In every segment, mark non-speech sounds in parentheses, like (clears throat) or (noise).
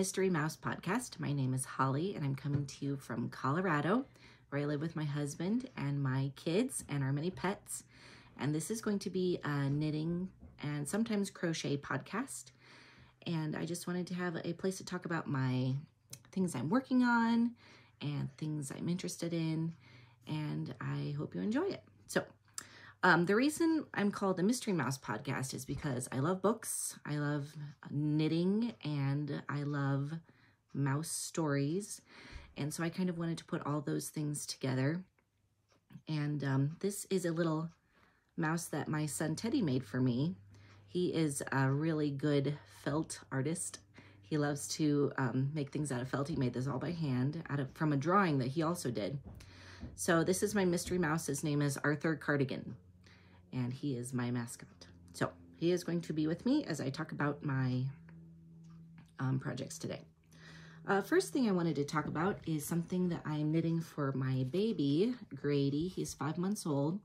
Mystery Mouse podcast. My name is Holly, and I'm coming to you from Colorado, where I live with my husband and my kids and our many pets. And this is going to be a knitting and sometimes crochet podcast. And I just wanted to have a place to talk about my things I'm working on and things I'm interested in. And I hope you enjoy it. So, um, the reason I'm called the Mystery Mouse podcast is because I love books, I love knitting, and I love mouse stories. And so I kind of wanted to put all those things together. And um, this is a little mouse that my son Teddy made for me. He is a really good felt artist. He loves to um, make things out of felt. He made this all by hand out of from a drawing that he also did. So this is my mystery mouse. His name is Arthur Cardigan and he is my mascot. So he is going to be with me as I talk about my um, projects today. Uh, first thing I wanted to talk about is something that I'm knitting for my baby, Grady. He's five months old,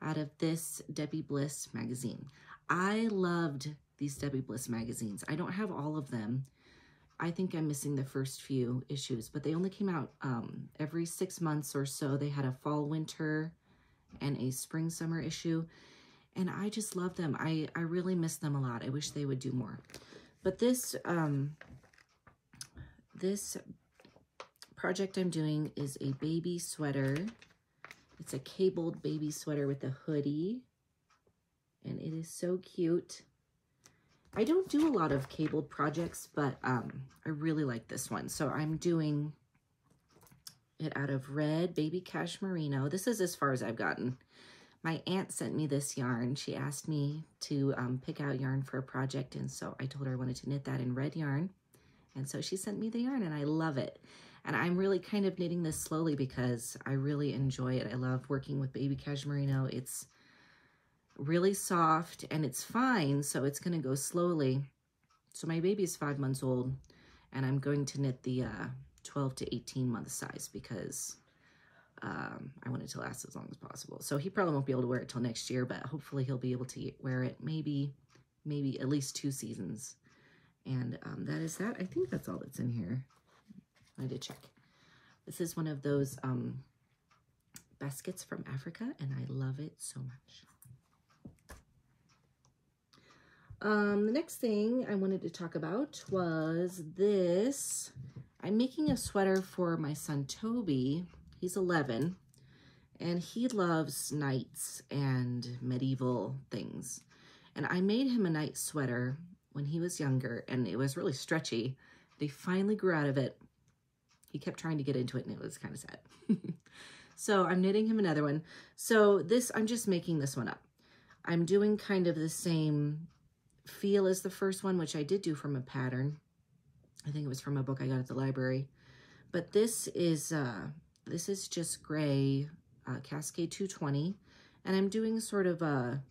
out of this Debbie Bliss magazine. I loved these Debbie Bliss magazines. I don't have all of them. I think I'm missing the first few issues, but they only came out um, every six months or so. They had a fall, winter, and a spring summer issue. And I just love them. I, I really miss them a lot. I wish they would do more. But this, um, this project I'm doing is a baby sweater. It's a cabled baby sweater with a hoodie. And it is so cute. I don't do a lot of cabled projects, but um, I really like this one. So I'm doing it out of red baby cashmerino. This is as far as I've gotten. My aunt sent me this yarn. She asked me to um, pick out yarn for a project, and so I told her I wanted to knit that in red yarn. And so she sent me the yarn, and I love it. And I'm really kind of knitting this slowly because I really enjoy it. I love working with baby cashmerino. It's really soft, and it's fine, so it's going to go slowly. So my baby is five months old, and I'm going to knit the uh, 12 to 18 month size because um, I want it to last as long as possible. So he probably won't be able to wear it till next year, but hopefully he'll be able to wear it maybe, maybe at least two seasons. And um, that is that. I think that's all that's in here. I did check. This is one of those um, baskets from Africa, and I love it so much. Um, the next thing I wanted to talk about was this I'm making a sweater for my son Toby. He's 11 and he loves knights and medieval things. And I made him a knight sweater when he was younger and it was really stretchy. They finally grew out of it. He kept trying to get into it and it was kind of sad. (laughs) so I'm knitting him another one. So this, I'm just making this one up. I'm doing kind of the same feel as the first one, which I did do from a pattern. I think it was from a book I got at the library. But this is uh, this is just gray uh, Cascade 220. And I'm doing sort of a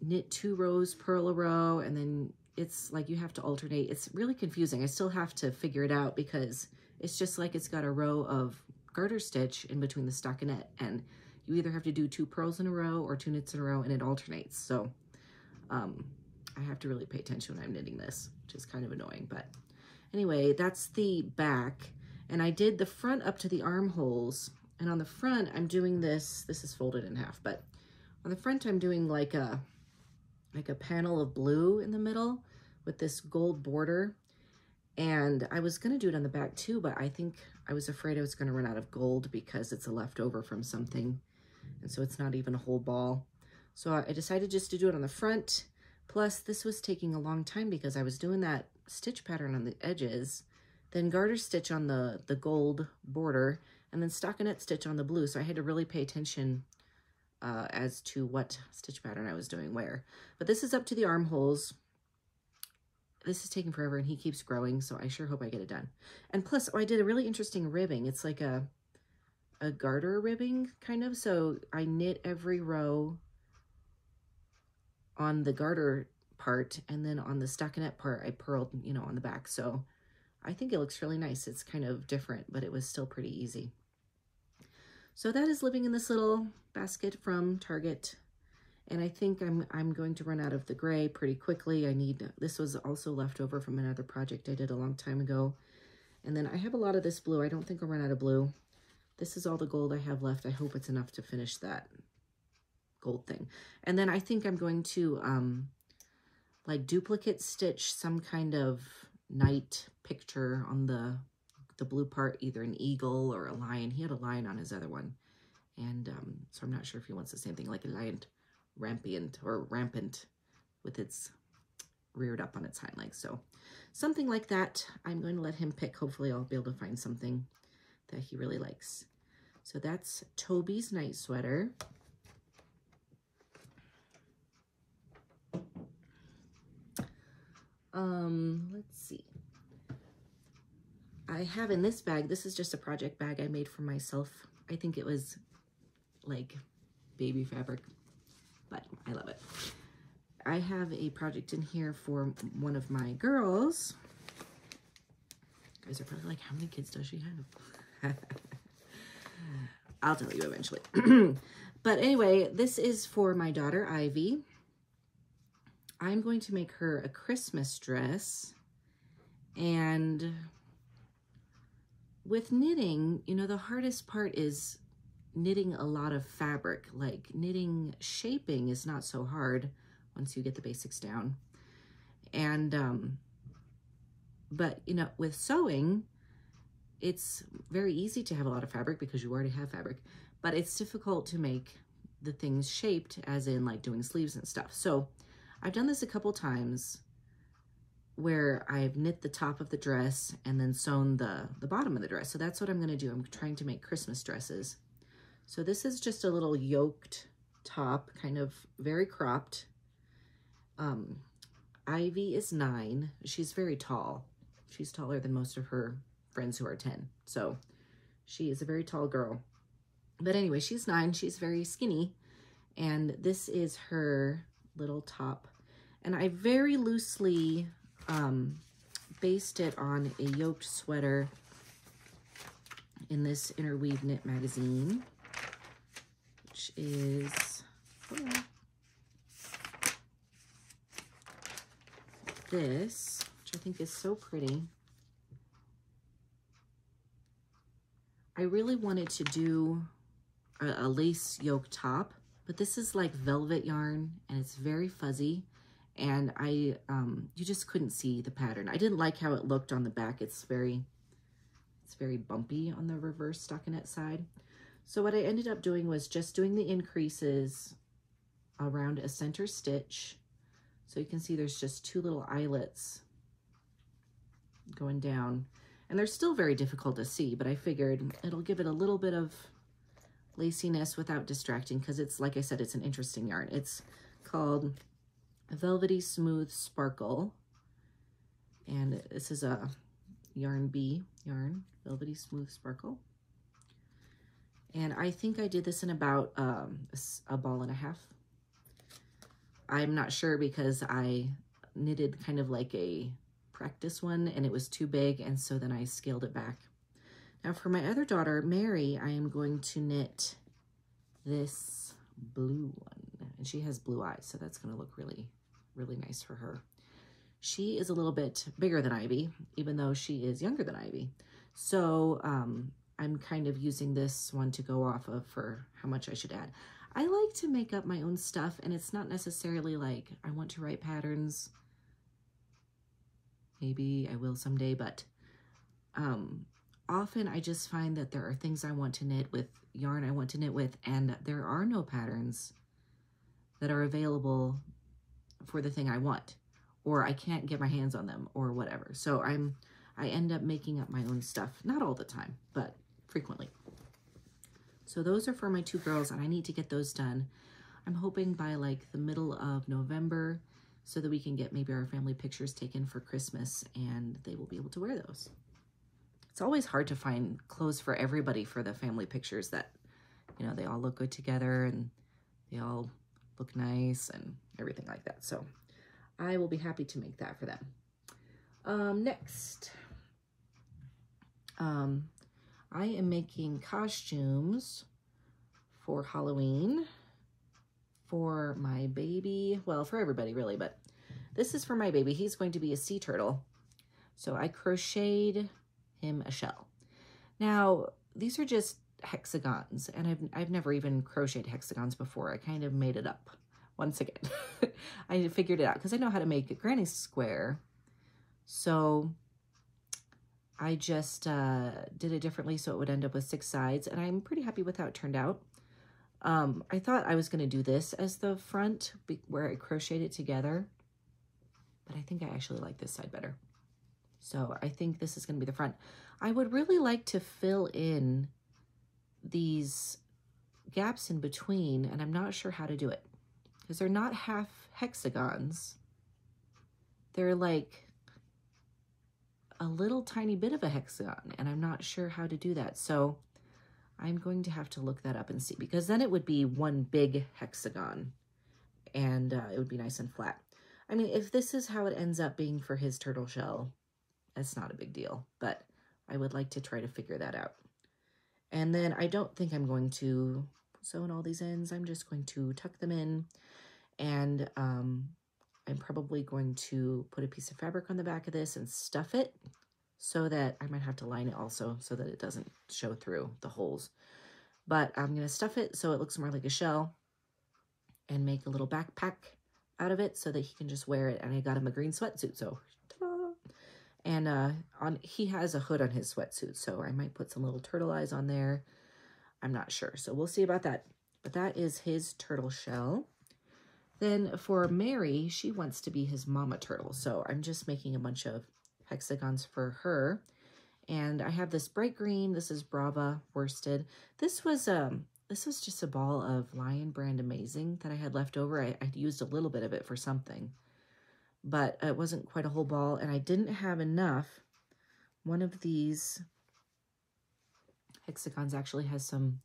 knit two rows, purl a row, and then it's like you have to alternate. It's really confusing. I still have to figure it out because it's just like it's got a row of garter stitch in between the stockinette. And you either have to do two purls in a row or two knits in a row and it alternates. So um, I have to really pay attention when I'm knitting this, which is kind of annoying. But anyway, that's the back. And I did the front up to the armholes. And on the front, I'm doing this. This is folded in half, but on the front, I'm doing like a, like a panel of blue in the middle with this gold border. And I was going to do it on the back too, but I think I was afraid I was going to run out of gold because it's a leftover from something. And so it's not even a whole ball. So I decided just to do it on the front Plus, this was taking a long time because I was doing that stitch pattern on the edges, then garter stitch on the, the gold border, and then stockinette stitch on the blue. So I had to really pay attention uh, as to what stitch pattern I was doing where. But this is up to the armholes. This is taking forever and he keeps growing, so I sure hope I get it done. And plus, oh, I did a really interesting ribbing. It's like a, a garter ribbing, kind of. So I knit every row on the garter part and then on the stockinette part I purled, you know, on the back. So I think it looks really nice. It's kind of different, but it was still pretty easy. So that is living in this little basket from Target. And I think I'm, I'm going to run out of the gray pretty quickly. I need, this was also left over from another project I did a long time ago. And then I have a lot of this blue. I don't think I'll run out of blue. This is all the gold I have left. I hope it's enough to finish that gold thing. And then I think I'm going to um, like duplicate stitch some kind of knight picture on the the blue part, either an eagle or a lion. He had a lion on his other one. And um, so I'm not sure if he wants the same thing, like a lion rampant or rampant with its reared up on its hind legs. So something like that, I'm going to let him pick. Hopefully I'll be able to find something that he really likes. So that's Toby's knight sweater. Um, let's see. I have in this bag, this is just a project bag I made for myself. I think it was like baby fabric, but I love it. I have a project in here for one of my girls. You guys are probably like, how many kids does she have? (laughs) I'll tell you eventually. (clears throat) but anyway, this is for my daughter, Ivy. I'm going to make her a Christmas dress. And with knitting, you know, the hardest part is knitting a lot of fabric. Like knitting shaping is not so hard once you get the basics down. And, um, but, you know, with sewing, it's very easy to have a lot of fabric because you already have fabric, but it's difficult to make the things shaped as in like doing sleeves and stuff. So I've done this a couple times where I've knit the top of the dress and then sewn the, the bottom of the dress. So that's what I'm gonna do. I'm trying to make Christmas dresses. So this is just a little yoked top, kind of very cropped. Um, Ivy is nine. She's very tall. She's taller than most of her friends who are 10. So she is a very tall girl. But anyway, she's nine. She's very skinny. And this is her little top. And I very loosely um, based it on a yoked sweater in this Interweave Knit magazine, which is oh, this, which I think is so pretty. I really wanted to do a, a lace yoke top, but this is like velvet yarn and it's very fuzzy and I, um, you just couldn't see the pattern. I didn't like how it looked on the back. It's very, it's very bumpy on the reverse stockinette side. So what I ended up doing was just doing the increases around a center stitch. So you can see there's just two little eyelets going down. And they're still very difficult to see, but I figured it'll give it a little bit of laciness without distracting because it's, like I said, it's an interesting yarn. It's called Velvety Smooth Sparkle. And this is a Yarn Bee yarn, Velvety Smooth Sparkle. And I think I did this in about um, a, ball and a half. I'm not sure because I knitted kind of like a practice one and it was too big and so then I scaled it back. Now for my other daughter, Mary, I am going to knit this blue one. And she has blue eyes, so that's gonna look really, really nice for her. She is a little bit bigger than Ivy, even though she is younger than Ivy. So um, I'm kind of using this one to go off of for how much I should add. I like to make up my own stuff, and it's not necessarily like I want to write patterns. Maybe I will someday, but um, often I just find that there are things I want to knit with yarn I want to knit with, and there are no patterns that are available for the thing I want, or I can't get my hands on them, or whatever. So I'm, I end up making up my own stuff, not all the time, but frequently. So those are for my two girls, and I need to get those done. I'm hoping by like the middle of November so that we can get maybe our family pictures taken for Christmas and they will be able to wear those. It's always hard to find clothes for everybody for the family pictures that, you know, they all look good together and they all look nice and everything like that. So I will be happy to make that for them. Um, next, um, I am making costumes for Halloween. for my baby. Well, for everybody really, but this is for my baby. He's going to be a sea turtle. So I crocheted him a shell. Now, these are just hexagons, and I've, I've never even crocheted hexagons before. I kind of made it up once again. (laughs) I figured it out because I know how to make a granny square. So I just uh, did it differently so it would end up with six sides, and I'm pretty happy with how it turned out. Um, I thought I was going to do this as the front where I crocheted it together, but I think I actually like this side better. So I think this is going to be the front. I would really like to fill in these gaps in between, and I'm not sure how to do it because they're not half hexagons. They're like a little tiny bit of a hexagon, and I'm not sure how to do that. So I'm going to have to look that up and see because then it would be one big hexagon and uh, it would be nice and flat. I mean, if this is how it ends up being for his turtle shell, that's not a big deal, but I would like to try to figure that out. And then I don't think I'm going to sew in all these ends. I'm just going to tuck them in and um, I'm probably going to put a piece of fabric on the back of this and stuff it so that I might have to line it also so that it doesn't show through the holes. But I'm going to stuff it so it looks more like a shell and make a little backpack out of it so that he can just wear it. And I got him a green sweatsuit, so and uh, on he has a hood on his sweatsuit, so I might put some little turtle eyes on there. I'm not sure, so we'll see about that. But that is his turtle shell. Then for Mary, she wants to be his mama turtle, so I'm just making a bunch of hexagons for her. And I have this bright green. This is Brava worsted. This was um this was just a ball of Lion Brand Amazing that I had left over. I, I used a little bit of it for something but it wasn't quite a whole ball, and I didn't have enough. One of these hexagons actually has some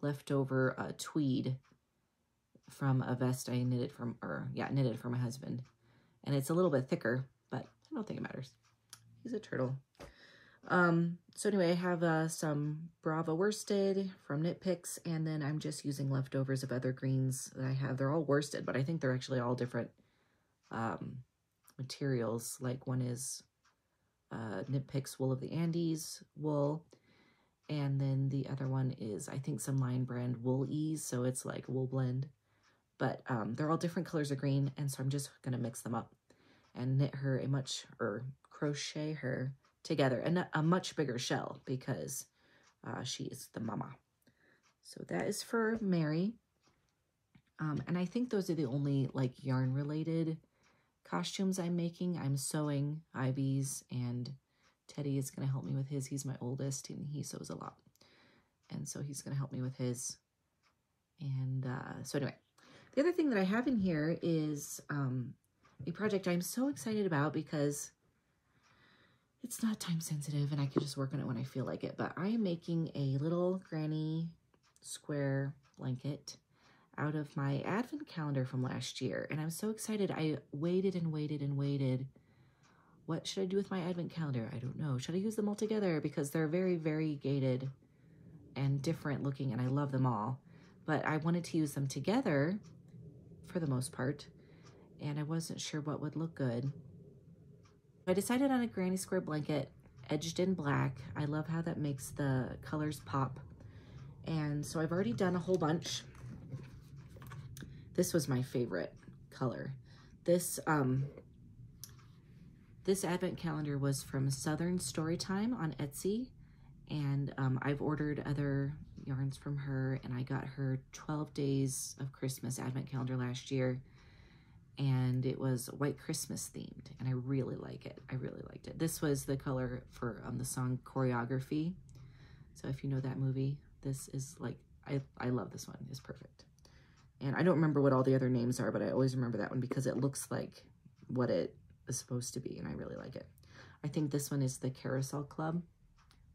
leftover uh, tweed from a vest I knitted from, or yeah, knitted for my husband. And it's a little bit thicker, but I don't think it matters. He's a turtle. Um, so anyway, I have uh, some Brava worsted from Knit Picks, and then I'm just using leftovers of other greens that I have. They're all worsted, but I think they're actually all different um, materials. Like one is uh, Knit Picks Wool of the Andes wool. And then the other one is, I think, some Lion Brand Wool Ease. So it's like wool blend. But um, they're all different colors of green. And so I'm just going to mix them up and knit her a much, or crochet her together. And a much bigger shell because uh, she is the mama. So that is for Mary. Um, and I think those are the only like yarn related costumes I'm making. I'm sewing Ivy's and Teddy is going to help me with his. He's my oldest and he sews a lot. And so he's going to help me with his. And uh, so anyway, the other thing that I have in here is um, a project I'm so excited about because it's not time sensitive and I can just work on it when I feel like it. But I am making a little granny square blanket out of my advent calendar from last year. And I'm so excited. I waited and waited and waited. What should I do with my advent calendar? I don't know. Should I use them all together? Because they're very variegated and different looking and I love them all. But I wanted to use them together for the most part. And I wasn't sure what would look good. I decided on a granny square blanket edged in black. I love how that makes the colors pop. And so I've already done a whole bunch. This was my favorite color. This, um, this advent calendar was from Southern Storytime on Etsy. And um, I've ordered other yarns from her and I got her 12 Days of Christmas advent calendar last year and it was white Christmas themed and I really like it. I really liked it. This was the color for um, the song Choreography. So if you know that movie, this is like, I, I love this one. It's perfect. And I don't remember what all the other names are, but I always remember that one because it looks like what it is supposed to be, and I really like it. I think this one is the Carousel Club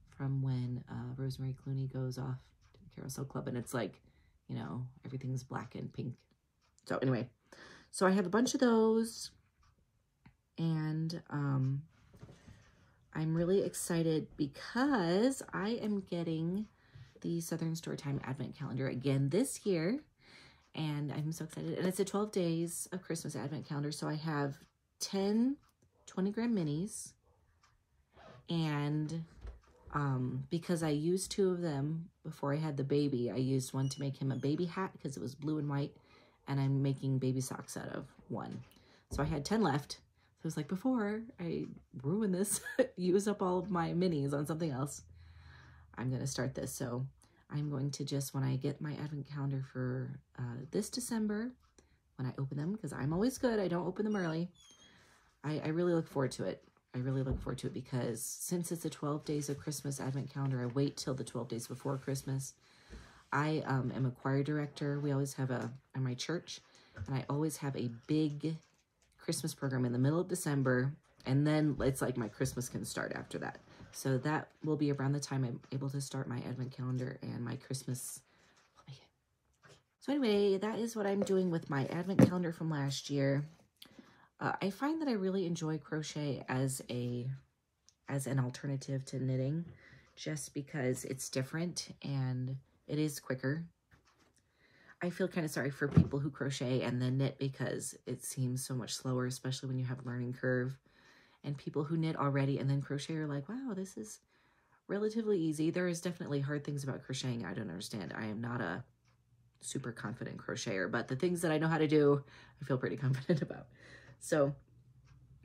from when uh, Rosemary Clooney goes off to the Carousel Club, and it's like, you know, everything's black and pink. So anyway, so I have a bunch of those, and um, I'm really excited because I am getting the Southern Storytime Advent Calendar again this year and I'm so excited. And it's a 12 days of Christmas advent calendar. So I have 10 20 gram minis. And um, because I used two of them before I had the baby, I used one to make him a baby hat because it was blue and white. And I'm making baby socks out of one. So I had 10 left. So I was like, before I ruin this, (laughs) use up all of my minis on something else, I'm going to start this. So I'm going to just, when I get my advent calendar for uh, this December, when I open them, because I'm always good, I don't open them early, I, I really look forward to it. I really look forward to it because since it's a 12 days of Christmas advent calendar, I wait till the 12 days before Christmas. I um, am a choir director. We always have a, at my church, and I always have a big Christmas program in the middle of December, and then it's like my Christmas can start after that. So that will be around the time I'm able to start my advent calendar and my Christmas. So anyway, that is what I'm doing with my advent calendar from last year. Uh, I find that I really enjoy crochet as a as an alternative to knitting just because it's different and it is quicker. I feel kind of sorry for people who crochet and then knit because it seems so much slower, especially when you have a learning curve and people who knit already and then crochet are like, wow, this is relatively easy. There is definitely hard things about crocheting I don't understand. I am not a super confident crocheter, but the things that I know how to do, I feel pretty (laughs) confident about. So,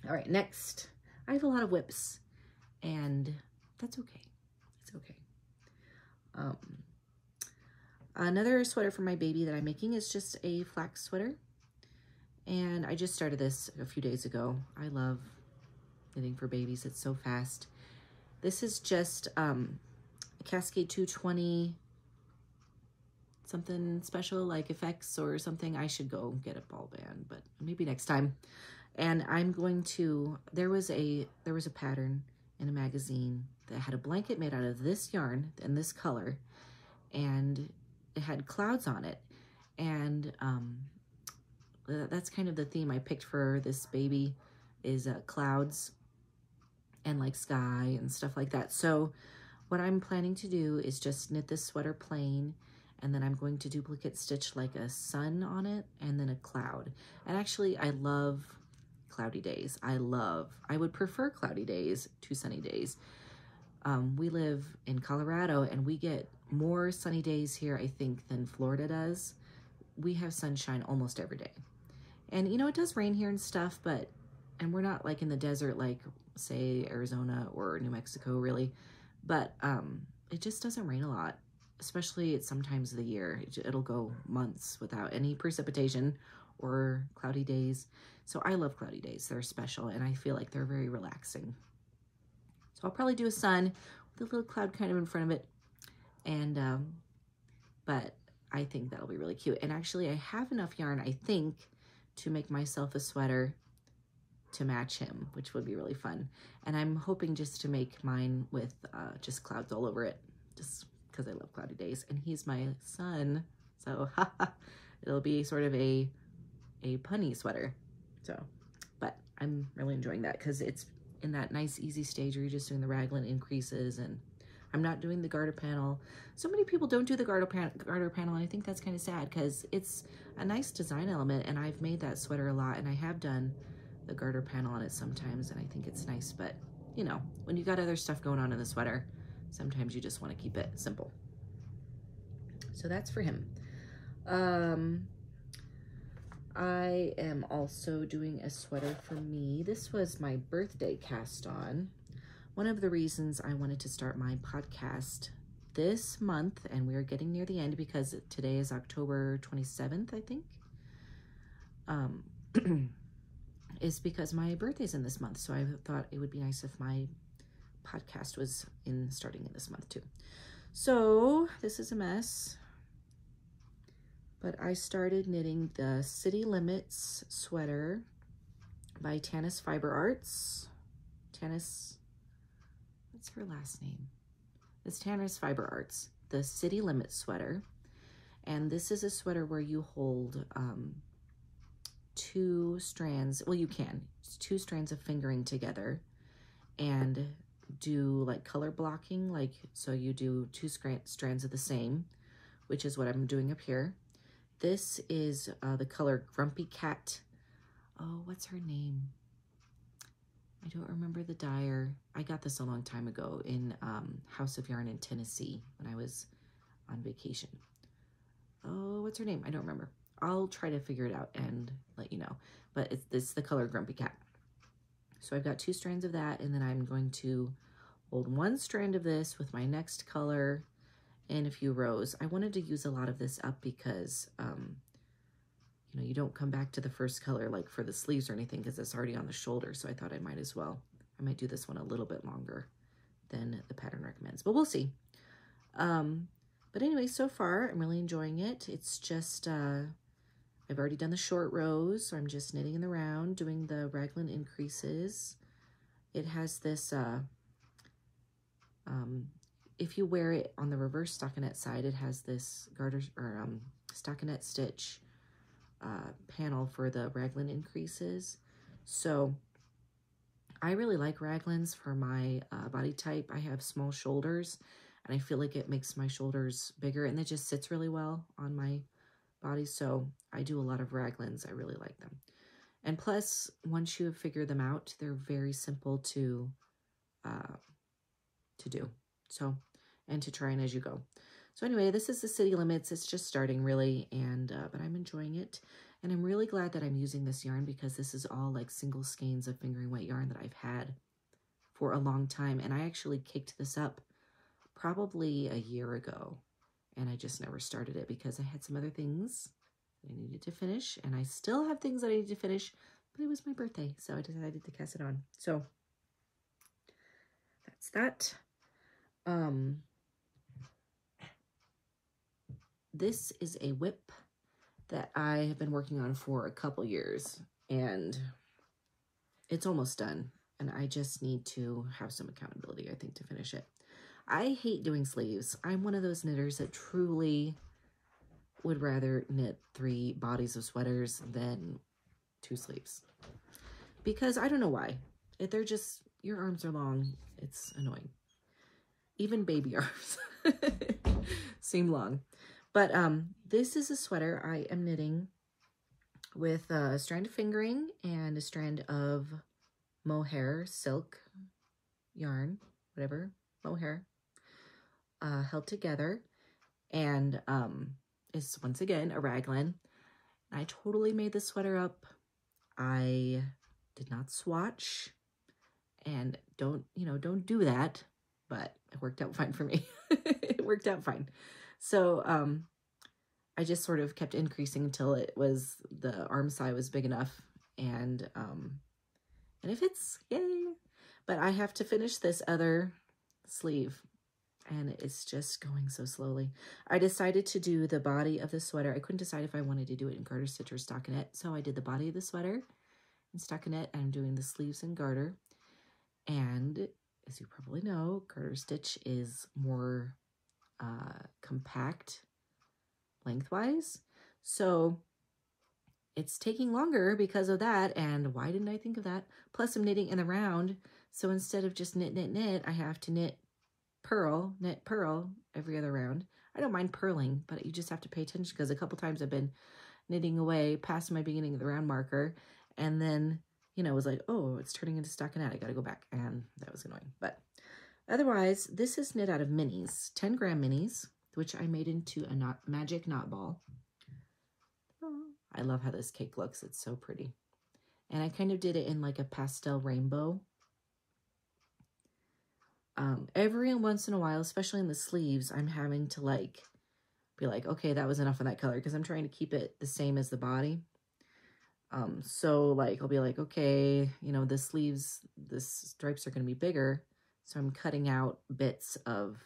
all right, next, I have a lot of WIPs and that's okay. It's okay. Um, another sweater for my baby that I'm making is just a flax sweater. And I just started this a few days ago. I love knitting for babies. It's so fast. This is just um, a Cascade 220 something special like effects or something. I should go get a ball band, but maybe next time. And I'm going to, there was a, there was a pattern in a magazine that had a blanket made out of this yarn and this color and it had clouds on it. And um, that's kind of the theme I picked for this baby is uh, clouds and like sky and stuff like that. So what I'm planning to do is just knit this sweater plain and then I'm going to duplicate stitch like a sun on it and then a cloud. And actually I love cloudy days. I love, I would prefer cloudy days to sunny days. Um, we live in Colorado and we get more sunny days here, I think, than Florida does. We have sunshine almost every day. And, you know, it does rain here and stuff, but, and we're not like in the desert like say Arizona or New Mexico really, but um, it just doesn't rain a lot, especially at some times of the year. It'll go months without any precipitation or cloudy days. So I love cloudy days. They're special and I feel like they're very relaxing. So I'll probably do a sun with a little cloud kind of in front of it. And, um, but I think that'll be really cute. And actually I have enough yarn, I think, to make myself a sweater to match him, which would be really fun. And I'm hoping just to make mine with uh, just clouds all over it, just because I love cloudy days. And he's my son, so (laughs) it'll be sort of a, a punny sweater. So, but I'm really enjoying that because it's in that nice easy stage where you're just doing the raglan increases and I'm not doing the garter panel. So many people don't do the garter, pan garter panel, and I think that's kind of sad because it's a nice design element, and I've made that sweater a lot, and I have done the garter panel on it sometimes, and I think it's nice, but you know, when you've got other stuff going on in the sweater, sometimes you just want to keep it simple. So that's for him. Um, I am also doing a sweater for me. This was my birthday cast on. One of the reasons I wanted to start my podcast this month, and we're getting near the end because today is October 27th, I think. Um, (clears throat) is because my birthday's in this month. So I thought it would be nice if my podcast was in starting in this month too. So this is a mess. But I started knitting the City Limits sweater by Tanis Fiber Arts. Tanis, what's her last name? It's Tanis Fiber Arts, the City Limits sweater. And this is a sweater where you hold um, two strands, well, you can, two strands of fingering together and do like color blocking, like, so you do two strands of the same, which is what I'm doing up here. this is uh, the color Grumpy Cat. Oh, what's her name? I don't remember the dyer. I got this a long time ago in um, House of Yarn in Tennessee when I was on vacation. Oh, what's her name? I don't remember. I'll try to figure it out and let you know. But it's, it's the color Grumpy Cat. So I've got two strands of that, and then I'm going to hold one strand of this with my next color in a few rows. I wanted to use a lot of this up because, um, you know, you don't come back to the first color like for the sleeves or anything because it's already on the shoulder. So I thought I might as well. I might do this one a little bit longer than the pattern recommends, but we'll see. Um, but anyway, so far I'm really enjoying it. It's just, uh, I've already done the short rows, so I'm just knitting in the round, doing the raglan increases. It has this, uh, um, if you wear it on the reverse stockinette side, it has this garter or um, stockinette stitch uh, panel for the raglan increases. So I really like raglans for my uh, body type. I have small shoulders and I feel like it makes my shoulders bigger and it just sits really well on my body. So I do a lot of raglans. I really like them. And plus, once you have figured them out, they're very simple to uh, to do. So, and to try and as you go. So anyway, this is the city limits. It's just starting really, and uh, but I'm enjoying it. And I'm really glad that I'm using this yarn because this is all like single skeins of fingering weight yarn that I've had for a long time. And I actually kicked this up probably a year ago. And I just never started it because I had some other things I needed to finish. And I still have things that I need to finish, but it was my birthday. So I decided to cast it on. So that's that. Um, this is a WIP that I have been working on for a couple years and it's almost done. And I just need to have some accountability, I think, to finish it. I hate doing sleeves. I'm one of those knitters that truly would rather knit three bodies of sweaters than two sleeves. Because I don't know why. If they're just, your arms are long, it's annoying. Even baby (laughs) arms (laughs) seem long. But um, this is a sweater I am knitting with a strand of fingering and a strand of mohair silk yarn, whatever, mohair, uh, held together. And um, it's once again a raglan. I totally made this sweater up. I did not swatch and don't, you know, don't do that, but it worked out (laughs) fine for me. it worked out fine. So um, I just sort of kept increasing until it was, the arm side was big enough. And, um, and it fits, yay. But I have to finish this other sleeve and it's just going so slowly. I decided to do the body of the sweater. I couldn't decide if I wanted to do it in garter stitch or stockinette. So I did the body of the sweater in stockinette. And I'm doing the sleeves in garter. And as you probably know, garter stitch is more uh, compact lengthwise. So it's taking longer because of that. And why didn't I think of that? Plus I'm knitting in the round. So instead of just knit, knit, knit, I have to knit, purl, knit, purl every other round. I don't mind purling, but you just have to pay attention because a couple times I've been knitting away past my beginning of the round marker. And then, you know, it was like, oh, it's turning into stockinette. I got to go back. And that was annoying. But Otherwise, this is knit out of minis, 10 gram minis, which I made into a knot, magic knot ball. I love how this cake looks. It's so pretty. And I kind of did it in like a pastel rainbow. Um, every once in a while, especially in the sleeves, I'm having to like be like, okay, that was enough of that color because I'm trying to keep it the same as the body. Um, so like, I'll be like, okay, you know, the sleeves, the stripes are going to be bigger. So I'm cutting out bits of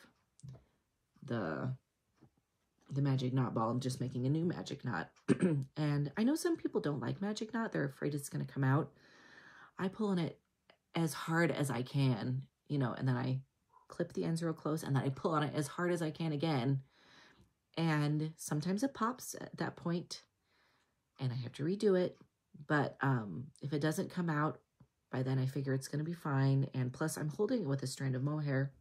the the magic knot ball. I'm just making a new magic knot. (clears throat) and I know some people don't like magic knot. They're afraid it's going to come out. I pull on it as hard as I can, you know, and then I clip the ends real close and then I pull on it as hard as I can again. And sometimes it pops at that point and I have to redo it. But um, if it doesn't come out by then I figure it's going to be fine. And plus I'm holding it with a strand of mohair.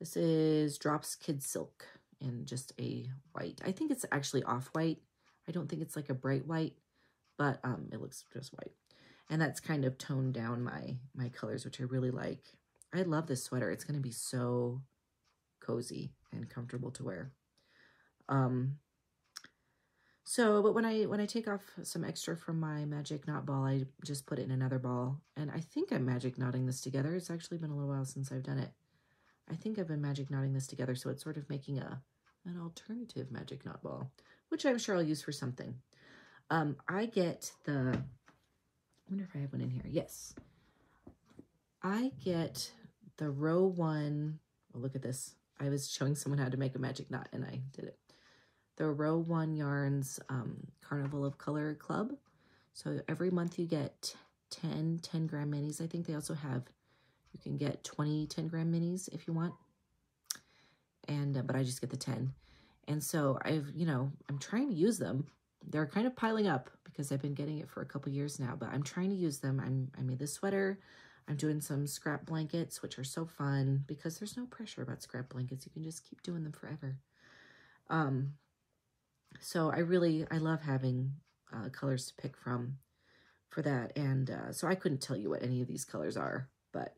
This is Drops Kid Silk. in just a white. I think it's actually off-white. I don't think it's like a bright white, but um, it looks just white. And that's kind of toned down my, my colors, which I really like. I love this sweater. It's going to be so cozy and comfortable to wear. Um, so, but when I when I take off some extra from my magic knot ball, I just put it in another ball. And I think I'm magic knotting this together. It's actually been a little while since I've done it. I think I've been magic knotting this together, so it's sort of making a an alternative magic knot ball, which I'm sure I'll use for something. Um, I get the, wonder if I have one in here. Yes. I get the row one, oh, look at this. I was showing someone how to make a magic knot and I did it the Row One Yarns um, Carnival of Color Club. So every month you get 10 10 gram minis. I think they also have, you can get 20 10 gram minis if you want. And, uh, but I just get the 10. And so I've, you know, I'm trying to use them. They're kind of piling up because I've been getting it for a couple years now, but I'm trying to use them. I'm, I made this sweater. I'm doing some scrap blankets, which are so fun because there's no pressure about scrap blankets. You can just keep doing them forever. Um, so I really, I love having uh, colors to pick from for that. And uh, so I couldn't tell you what any of these colors are, but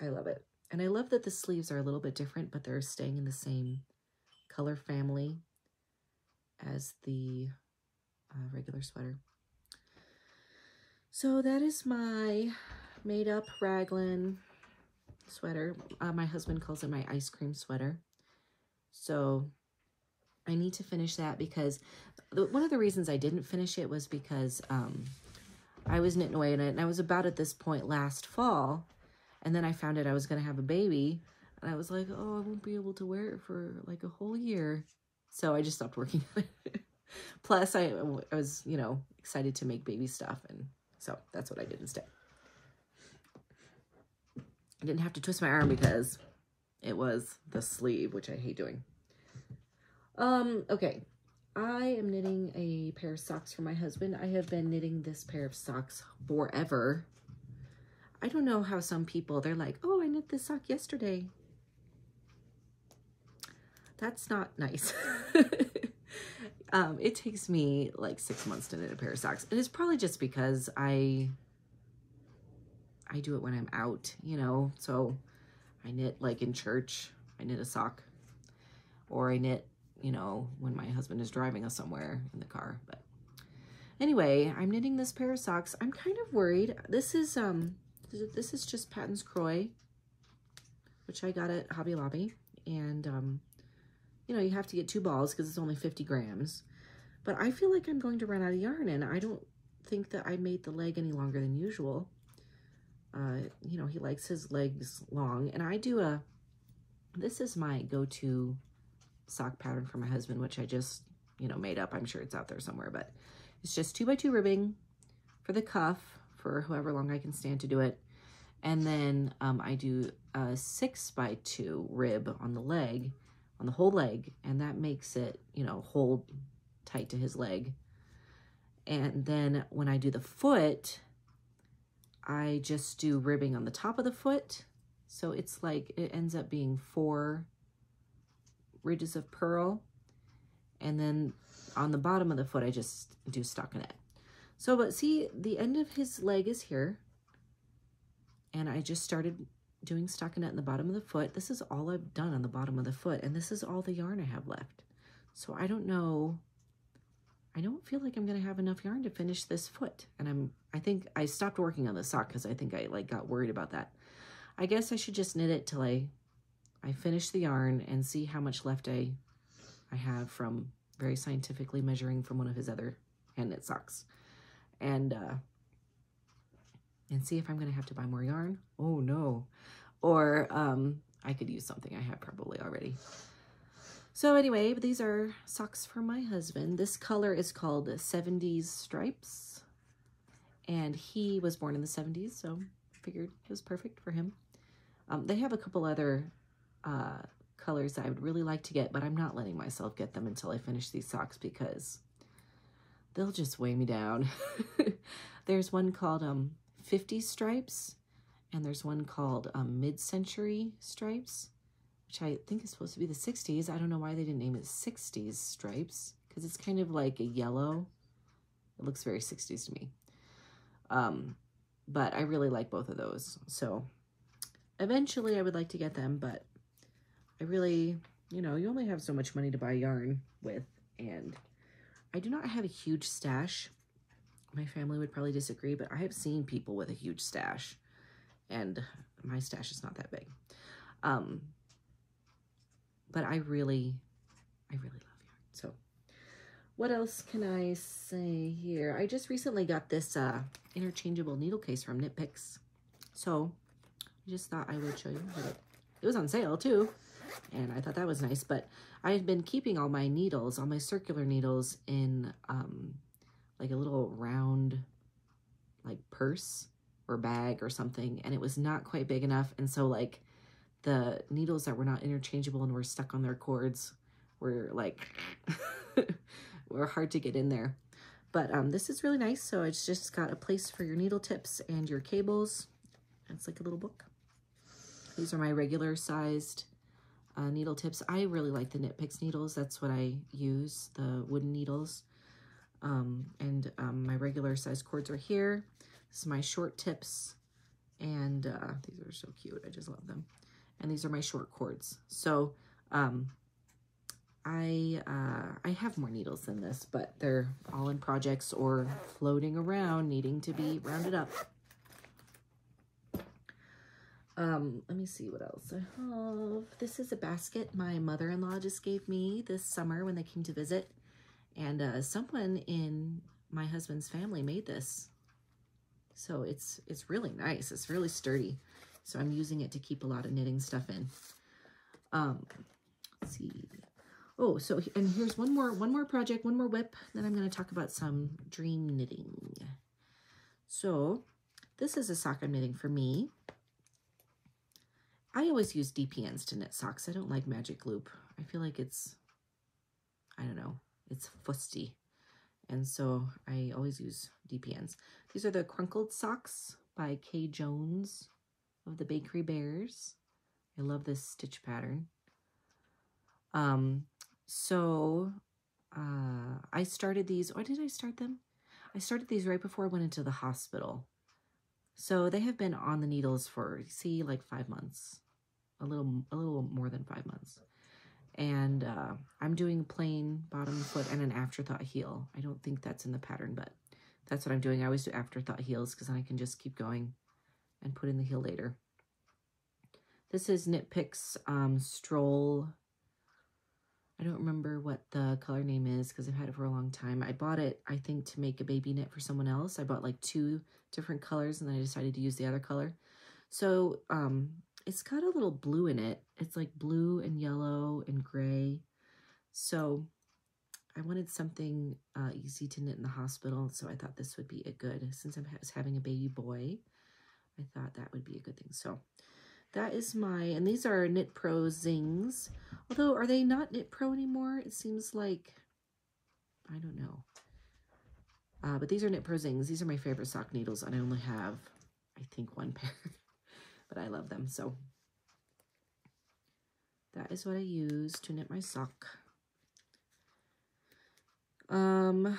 I love it. And I love that the sleeves are a little bit different, but they're staying in the same color family as the uh, regular sweater. So that is my made up raglan sweater. Uh, my husband calls it my ice cream sweater. So I need to finish that because one of the reasons I didn't finish it was because um, I was knitting away in it and I was about at this point last fall and then I found out I was going to have a baby and I was like, oh, I won't be able to wear it for like a whole year. So I just stopped working. (laughs) Plus, I, I was, you know, excited to make baby stuff. And so that's what I did instead. I didn't have to twist my arm because it was the sleeve, which I hate doing. Um, okay. I am knitting a pair of socks for my husband. I have been knitting this pair of socks forever. I don't know how some people, they're like, oh, I knit this sock yesterday. That's not nice. (laughs) um, it takes me like six months to knit a pair of socks. And it's probably just because I, I do it when I'm out, you know, so I knit like in church, I knit a sock or I knit, you know, when my husband is driving us somewhere in the car. But anyway, I'm knitting this pair of socks. I'm kind of worried. This is, um, this is just Patons Kroy, which I got at Hobby Lobby. And, um, you know, you have to get two balls because it's only 50 grams. But I feel like I'm going to run out of yarn and I don't think that I made the leg any longer than usual. Uh, you know, he likes his legs long. And I do a, this is my go-to sock pattern for my husband, which I just, you know, made up. I'm sure it's out there somewhere, but it's just two by two ribbing for the cuff for however long I can stand to do it. And then um, I do a six by two rib on the leg, on the whole leg, and that makes it, you know, hold tight to his leg. And then when I do the foot, I just do ribbing on the top of the foot. So it's like, it ends up being four ridges of purl. And then on the bottom of the foot, I just do stockinette. So, but see, the end of his leg is here. And I just started doing stockinette in the bottom of the foot. This is all I've done on the bottom of the foot. And this is all the yarn I have left. So I don't know I don't feel like I'm going to have enough yarn to finish this foot. And I'm, I think I stopped working on the sock because I think I like got worried about that. I guess I should just knit it till I, I finish the yarn and see how much left I, I have from very scientifically measuring from one of his other hand knit socks. And, uh, and see if I'm going to have to buy more yarn. Oh no. Or, um, I could use something I have probably already. So anyway, these are socks for my husband. This color is called 70s Stripes. And he was born in the 70s, so figured it was perfect for him. Um, they have a couple other uh, colors I would really like to get, but I'm not letting myself get them until I finish these socks because they'll just weigh me down. (laughs) There's one called um, 50 Stripes, and there's one called um, Mid-Century Stripes, which I think is supposed to be the 60s. I don't know why they didn't name it 60s Stripes, because it's kind of like a yellow. It looks very 60s to me. Um, but I really like both of those. So eventually I would like to get them, but I really, you know, you only have so much money to buy yarn with, and I do not have a huge stash. My family would probably disagree, but I have seen people with a huge stash, and my stash is not that big. Um, but I really, I really love yarn. So what else can I say here? I just recently got this uh, interchangeable needle case from Knit Picks. So I just thought I would show you. It, it was on sale too. And I thought that was nice. But I had been keeping all my needles, all my circular needles in um, like a little round like purse or bag or something. And it was not quite big enough. And so like the needles that were not interchangeable and were stuck on their cords were like (laughs) were hard to get in there. But um, this is really nice. So it's just got a place for your needle tips and your cables. It's like a little book. These are my regular sized uh, needle tips. I really like the Knit Picks needles. That's what I use, the wooden needles. Um, and um, my regular size cords are here. This is my short tips. And uh, these are so cute. I just love them. And these are my short cords. So um, I uh, I have more needles than this, but they're all in projects or floating around needing to be rounded up. Um, let me see what else I have. This is a basket my mother-in-law just gave me this summer when they came to visit. And uh, someone in my husband's family made this. So it's it's really nice. It's really sturdy. So I'm using it to keep a lot of knitting stuff in. Um, let's see. Oh, so, and here's one more, one more project, one more WIP. Then I'm going to talk about some dream knitting. So this is a sock I'm knitting for me. I always use DPNs to knit socks. I don't like magic loop. I feel like it's, I don't know, it's fusty. And so I always use DPNs. These are the Crunkled Socks by Kay Jones of the Bakery Bears. I love this stitch pattern. Um, so uh, I started these, or did I start them? I started these right before I went into the hospital. So they have been on the needles for, see, like five months, a little, a little more than five months. And uh, I'm doing plain bottom foot and an afterthought heel. I don't think that's in the pattern, but that's what I'm doing. I always do afterthought heels because then I can just keep going and put in the heel later. This is Knit Picks um, Stroll I don't remember what the color name is because I've had it for a long time. I bought it, I think, to make a baby knit for someone else. I bought like two different colors and then I decided to use the other color. So um, it's got a little blue in it. It's like blue and yellow and gray. So I wanted something uh, easy to knit in the hospital. So I thought this would be a good, since I was having a baby boy, I thought that would be a good thing. So that is my, and these are Knit Pro Zings. Although, are they not Knit Pro anymore? It seems like, I don't know. Uh, but these are Knit Pro Zings. These are my favorite sock needles, and I only have, I think, one pair. (laughs) but I love them, so that is what I use to knit my sock. Um,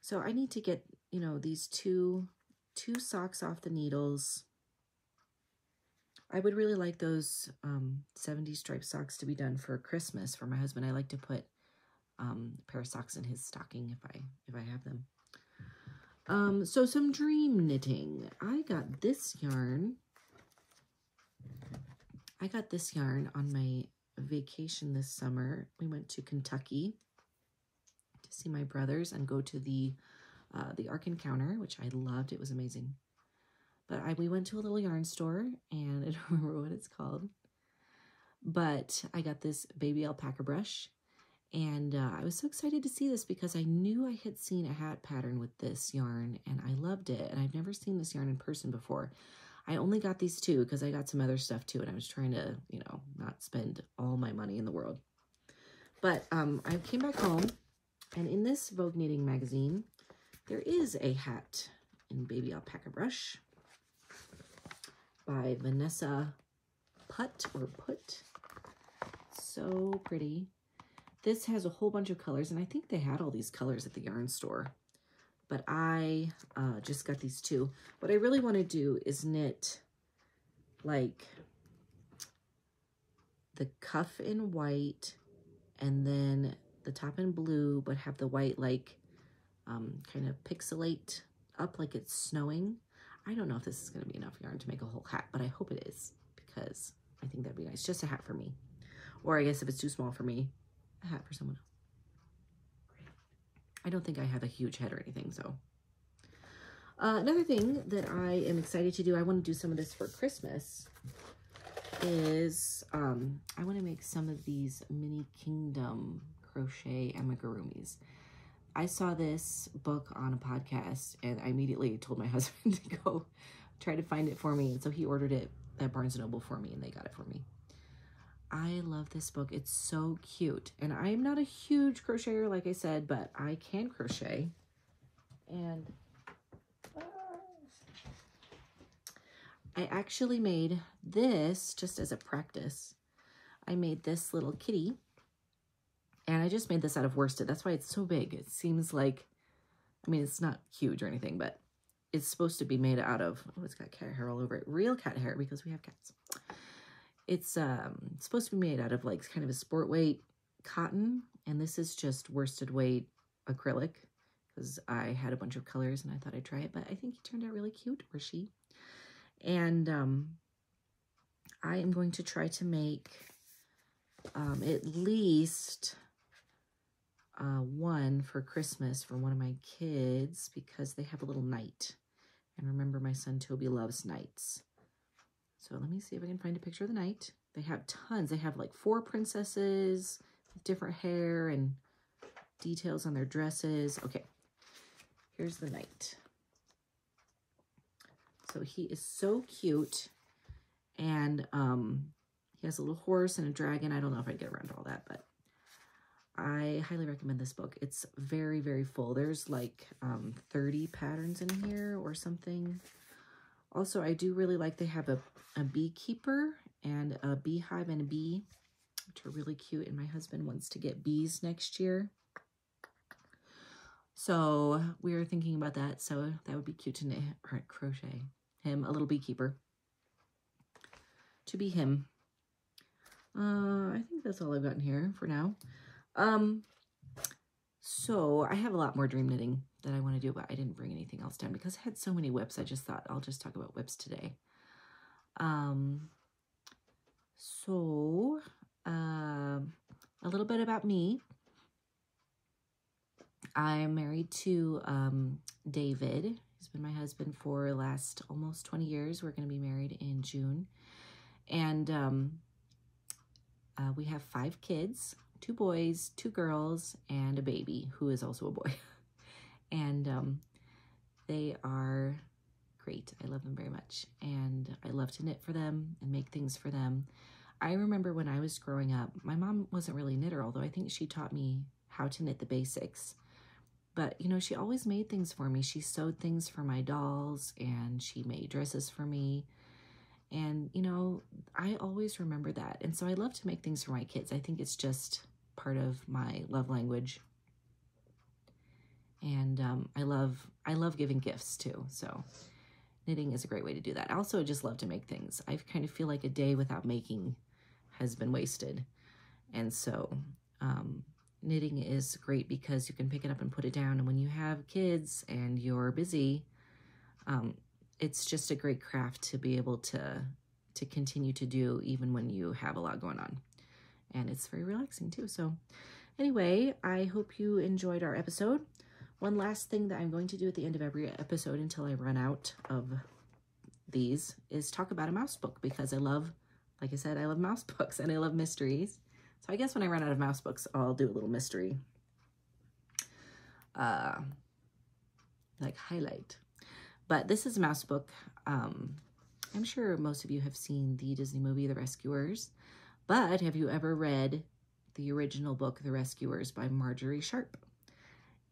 so I need to get, you know, these two, two socks off the needles I would really like those um, 70 stripe socks to be done for Christmas for my husband. I like to put um, a pair of socks in his stocking if I if I have them. Um, so some dream knitting. I got this yarn. I got this yarn on my vacation this summer. We went to Kentucky to see my brothers and go to the uh, the Ark Encounter, which I loved. It was amazing. But I, we went to a little yarn store, and (laughs) I don't remember what it's called. But I got this baby alpaca brush, and uh, I was so excited to see this because I knew I had seen a hat pattern with this yarn, and I loved it. And I've never seen this yarn in person before. I only got these two because I got some other stuff too, and I was trying to, you know, not spend all my money in the world. But um, I came back home, and in this Vogue Knitting magazine, there is a hat in baby alpaca brush. by Vanessa Putt or Put. So pretty. This has a whole bunch of colors, and I think they had all these colors at the yarn store. But I uh, just got these two. What I really want to do is knit like the cuff in white and then the top in blue, but have the white like um, kind of pixelate up like it's snowing. I don't know if this is going to be enough yarn to make a whole hat, but I hope it is because I think that'd be nice. Just a hat for me. Or I guess if it's too small for me, a hat for someone else. I don't think I have a huge head or anything, so. Uh, another thing that I am excited to do, I want to do some of this for Christmas, is um, I want to make some of these mini kingdom crochet amigurumis. I saw this book on a podcast and I immediately told my (laughs) husband to go try to find it for me. And so he ordered it at Barnes & Noble for me and they got it for me. I love this book. It's so cute. And I am not a huge crocheter, like I said, but I can crochet. And I actually made this just as a practice. I made this little kitty and I just made this out of worsted. That's why it's so big. It seems like, I mean, it's not huge or anything, but it's supposed to be made out of, oh, it's got cat hair all over it. Real cat hair because we have cats. It's um, supposed to be made out of like kind of a sport weight cotton. And this is just worsted weight acrylic because I had a bunch of colors and I thought I'd try it. But I think he turned out really cute, or she. And um, I am going to try to make um, at least uh, one for Christmas for one of my kids because they have a little knight. And remember, my son Toby loves knights. So let me see if I can find a picture of the knight. They have tons. They have like four princesses with different hair and details on their dresses. Okay, here's the knight. So he is so cute. And um, he has a little horse and a dragon. I don't know if I'd get around to all that, but I highly recommend this book. It's very, very full. There's like um, 30 patterns in here or something. Also, I do really like they have a, a beekeeper and a beehive and a bee, which are really cute. And my husband wants to get bees next year. So we are thinking about that. So that would be cute to or crochet him, a little beekeeper. To be him. Uh, I think that's all I've gotten here for now. Um, so I have a lot more dream knitting that I want to do, but I didn't bring anything else down because I had so many WIPs. I just thought I'll just talk about WIPs today. Um, so, uh, a little bit about me. I'm married to um, David. He's been my husband for last almost 20 years. We're going to be married in June. And um, uh, we have five kids, two boys, two girls, and a baby who is also a boy. (laughs) and um, they are great. I love them very much. And I love to knit for them and make things for them. I remember when I was growing up, my mom wasn't really a knitter, although I think she taught me how to knit the basics. But, you know, she always made things for me. She sewed things for my dolls and she made dresses for me. And, you know, I always remember that. And so I love to make things for my kids. I think it's just part of my love language. And um, I love I love giving gifts too. So knitting is a great way to do that. I also just love to make things. I kind of feel like a day without making has been wasted. And so um, knitting is great because you can pick it up and put it down. And when you have kids and you're busy, um, it's just a great craft to be able to to continue to do even when you have a lot going on. And it's very relaxing too. So anyway, I hope you enjoyed our episode. One last thing that I'm going to do at the end of every episode until I run out of these is talk about a mouse book because I love, like I said, I love mouse (laughs) books and I love mysteries. So I guess when I run out of mouse books, I'll do a little mystery, uh, like highlight. But this is a mouse book. Um, I'm sure most of you have seen the Disney movie, The Rescuers. But have you ever read the original book, The Rescuers by Margery Sharp?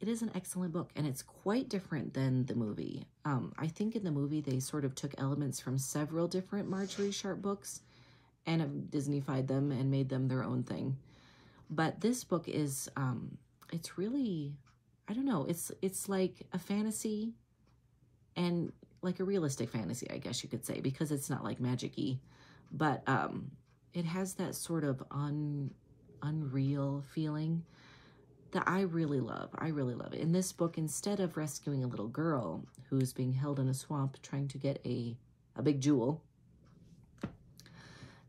It is an excellent book and it's quite different than the movie. Um, I think in the movie they sort of took elements from several different Margery Sharp books and have Disneyfied them and made them their own thing. But this book is, um, it's really, I don't know, it's it's like a fantasy and like a realistic fantasy, I guess you could say, because it's not like magic-y, but um, it has that sort of un, unreal feeling that I really love. I really love it. In this book, instead of rescuing a little girl who's being held in a swamp trying to get a, a big jewel,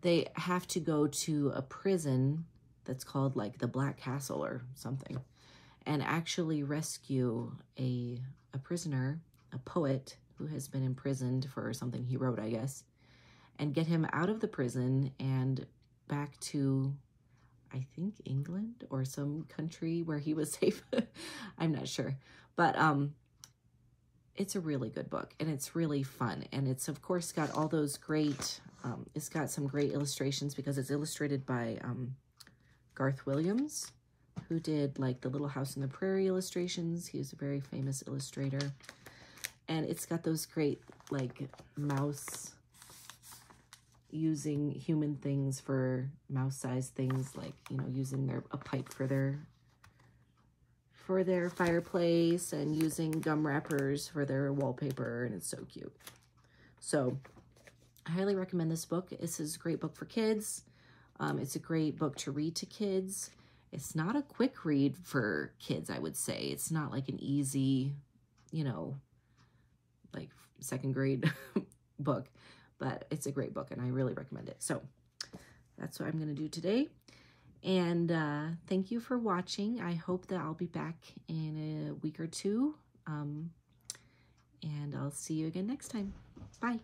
they have to go to a prison that's called like the Black Castle or something and actually rescue a, a prisoner, a poet who has been imprisoned for something he wrote, I guess, and get him out of the prison and back to I think England or some country where he was (laughs) safe. I'm not sure. But um it's a really good book and it's really fun. And it's of course got all those great um it's got some great illustrations because it's illustrated by um Garth Williams, who did like the Little House in the Prairie illustrations. He was a very famous illustrator. And it's got those great like mouse using human things for mouse-sized things, like, you know, using their a pipe for their for their fireplace and using gum wrappers for their wallpaper, and it's so cute. So, I highly recommend this book. This is a great book for kids. Um, it's a great book to read to kids. It's not a quick read for kids, I would say. It's not like an easy, you know, like second grade (laughs) book but it's a great book and I really recommend it. So that's what I'm going to do today. And uh, thank you for watching. I hope that I'll be back in a week or two. Um, and I'll see you again next time. Bye.